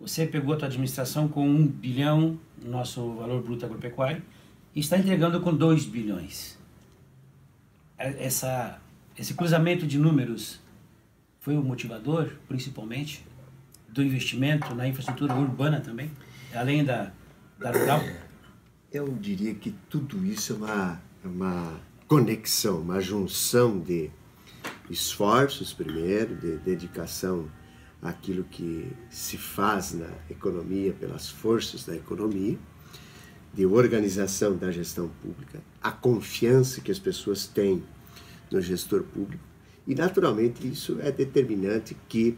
você pegou a tua administração com um bilhão, nosso valor bruto agropecuário, e está entregando com 2 bilhões. É, essa, esse cruzamento de números foi o motivador, principalmente, do investimento na infraestrutura urbana também, além da, da rural? Eu diria que tudo isso é uma, é uma conexão, uma junção de esforços, primeiro, de dedicação àquilo que se faz na economia, pelas forças da economia, de organização da gestão pública, a confiança que as pessoas têm no gestor público. E, naturalmente, isso é determinante que,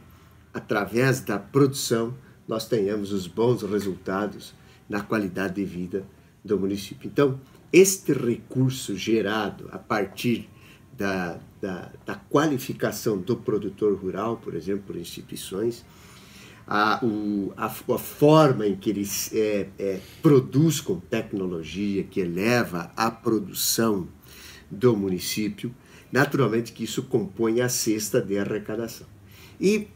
através da produção, nós tenhamos os bons resultados na qualidade de vida do município. Então, este recurso gerado a partir da, da, da qualificação do produtor rural, por exemplo, por instituições, a, o, a, a, forma em que ele é, é, produz com tecnologia, que eleva a produção do município, naturalmente que isso compõe a cesta de arrecadação. E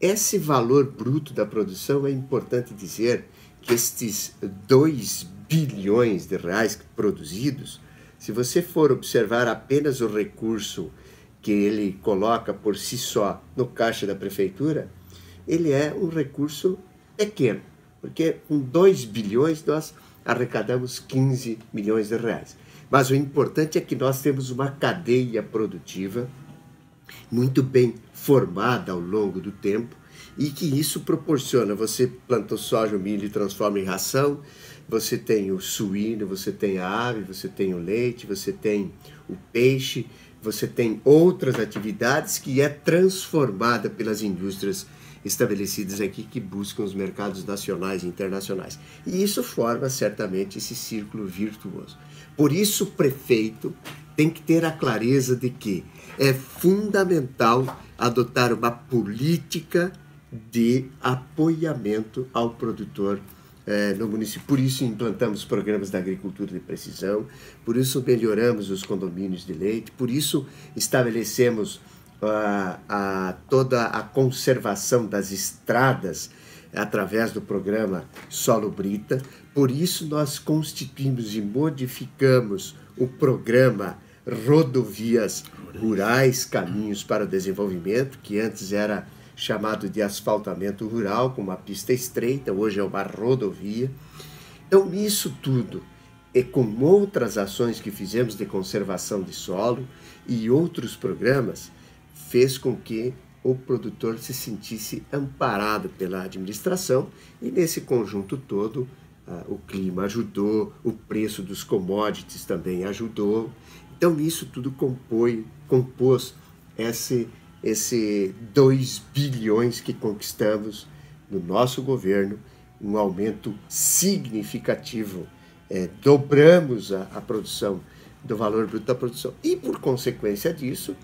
esse valor bruto da produção é importante dizer que estes 2 bilhões de reais produzidos, se você for observar apenas o recurso que ele coloca por si só no caixa da prefeitura, ele é um recurso pequeno, porque com 2 bilhões nós arrecadamos 15 milhões de reais. Mas o importante é que nós temos uma cadeia produtiva muito bem formada ao longo do tempo e que isso proporciona. Você plantou soja, milho e transforma em ração, você tem o suíno, você tem a ave, você tem o leite, você tem o peixe, você tem outras atividades que é transformada pelas indústrias estabelecidas aqui que buscam os mercados nacionais e internacionais. E isso forma certamente esse círculo virtuoso. Por isso, o prefeito tem que ter a clareza de que é fundamental adotar uma política de apoiamento ao produtor é, no município. Por isso implantamos programas da agricultura de precisão, por isso melhoramos os condomínios de leite, por isso estabelecemos a, toda a conservação das estradas através do programa Solo Brita. Por isso, nós constituímos e modificamos o programa Rodovias Rurais Caminhos para o Desenvolvimento, que antes era chamado de asfaltamento rural, com uma pista estreita, hoje é uma rodovia. Então, isso tudo, e com outras ações que fizemos de conservação de solo e outros programas, fez com que o produtor se sentisse amparado pela administração e nesse conjunto todo uh, o clima ajudou, o preço dos commodities também ajudou. Então isso tudo compôs esse esse 2 bilhões que conquistamos no nosso governo, um aumento significativo. É, dobramos a, a produção do valor bruto da produção. E por consequência disso,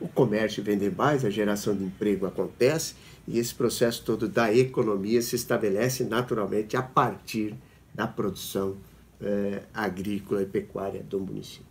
o comércio vende mais, a geração de emprego acontece e esse processo todo da economia se estabelece naturalmente a partir da produção eh, agrícola e pecuária do município.